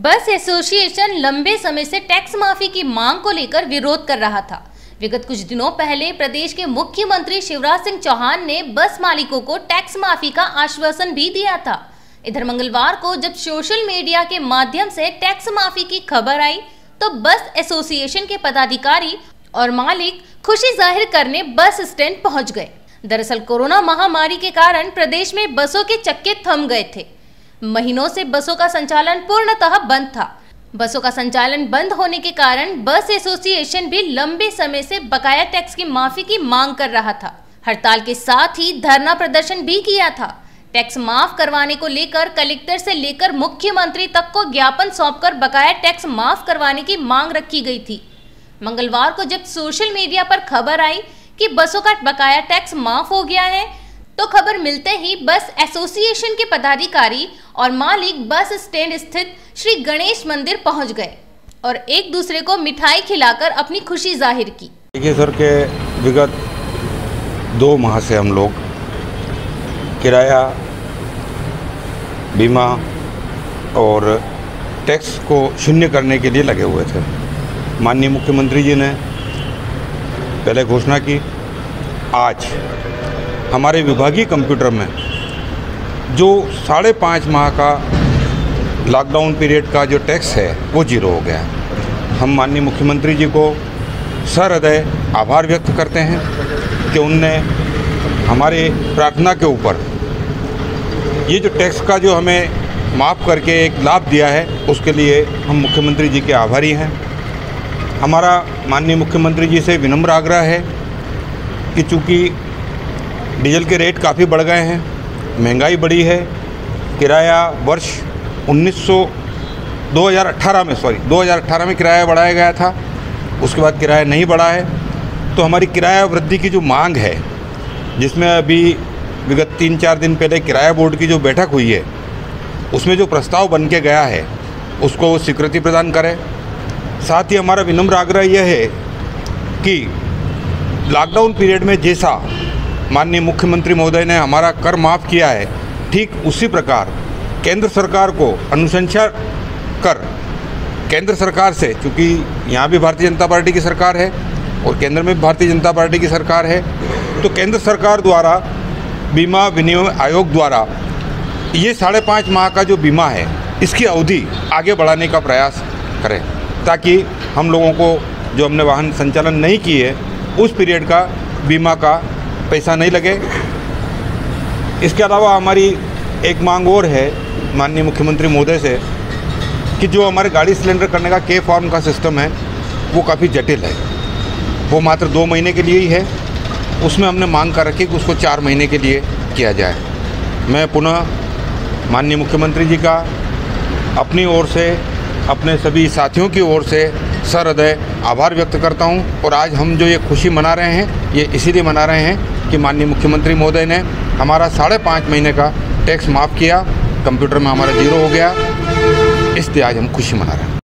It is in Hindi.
बस एसोसिएशन लंबे समय से टैक्स माफ़ी की मांग को लेकर विरोध कर रहा था। विगत कुछ दिनों पहले प्रदेश के मुख्यमंत्री शिवराज सिंह चौहान ने बस मालिकों को टैक्स माफ़ी का आश्वासन भी दिया था। इधर मंगलवार को जब सोशल मीडिया के माध्यम से टैक्स माफ़ी की खबर आई तो बस एसोसिएशन के पदाधिकारी और मालिक खुशी ज़ाहिर करने बस स्टैंड पहुँच गए। दरअसल कोरोना महामारी के कारण प्रदेश में बसों के चक्के थम गए थे। महीनों से बसों का संचालन पूर्णतः बंद था। बसों का संचालन बंद होने के कारण बस एसोसिएशन भी लंबे समय से बकाया टैक्स की माफ़ी की मांग कर रहा था। हड़ताल के साथ ही धरना प्रदर्शन भी किया था। टैक्स माफ़ करवाने को लेकर कलेक्टर से लेकर मुख्यमंत्री तक को ज्ञापन सौंपकर बकाया टैक्स माफ़ करवाने की मांग रखी गई थी। मंगलवार को जब सोशल मीडिया पर खबर आई कि बसों का बकाया टैक्स माफ़ हो गया है तो खबर मिलते ही बस एसोसिएशन के पदाधिकारी और मालिक बस स्टैंड स्थित श्री गणेश मंदिर पहुँच गए और एक दूसरे को मिठाई खिलाकर अपनी खुशी ज़ाहिर की। देखिए सर के विगत दो माह से हम लोग किराया, बीमा और टैक्स को शून्य करने के लिए लगे हुए थे। माननीय मुख्यमंत्री जी ने पहले घोषणा की, आज हमारे विभागीय कंप्यूटर में, जो साढ़े पाँच माह का लॉकडाउन पीरियड का जो टैक्स है, वो ज़ीरो हो गया हम माननीय मुख्यमंत्री जी को सहृदय आभार व्यक्त करते हैं कि उनने हमारे प्रार्थना के ऊपर ये जो टैक्स का जो हमें माफ़ करके एक लाभ दिया है, उसके लिए हम मुख्यमंत्री जी के आभारी हैं। हमारा माननीय मुख्यमंत्री जी से विनम्र आग्रह है कि चूँकि डीजल के रेट काफ़ी बढ़ गए हैं। महँगाई बढ़ी है। किराया वर्ष 1900 2018 में सॉरी 2018 में किराया बढ़ाया गया था। उसके बाद किराया नहीं बढ़ा है। तो हमारी किराया वृद्धि की जो मांग है, जिसमें अभी विगत तीन चार दिन पहले किराया बोर्ड की जो बैठक हुई है, उसमें जो प्रस्ताव बन के गया है, उसको स्वीकृति प्रदान करें। साथ ही हमारा विनम्र आग्रह यह है कि लॉकडाउन पीरियड में जैसा माननीय मुख्यमंत्री महोदय ने हमारा कर माफ़ किया है। ठीक उसी प्रकार केंद्र सरकार को अनुशंसा कर केंद्र सरकार से चूँकि यहाँ भी भारतीय जनता पार्टी की सरकार है और केंद्र में भी भारतीय जनता पार्टी की सरकार है तो केंद्र सरकार द्वारा, बीमा विनियम आयोग द्वारा ये साढ़े पाँच माह का जो बीमा है, इसकी अवधि आगे बढ़ाने का प्रयास करें, ताकि हम लोगों को जो हमने वाहन संचालन नहीं किए, उस पीरियड का बीमा का पैसा नहीं लगे। इसके अलावा हमारी एक मांग और है, माननीय मुख्यमंत्री महोदय से, कि जो हमारे गाड़ी सिलेंडर करने का के फॉर्म का सिस्टम है, वो काफ़ी जटिल है। वो मात्र दो महीने के लिए ही है। उसमें हमने मांग कर रखी कि उसको चार महीने के लिए किया जाए। मैं पुनः माननीय मुख्यमंत्री जी का अपनी ओर से, अपने सभी साथियों की ओर से सरहृदय आभार व्यक्त करता हूँ। और आज हम जो ये खुशी मना रहे हैं, ये इसीलिए मना रहे हैं कि माननीय मुख्यमंत्री महोदय ने हमारा साढ़े पाँच महीने का टैक्स माफ़ किया, कंप्यूटर में हमारा ज़ीरो हो गया। इसलिए आज हम खुशी मना रहे हैं।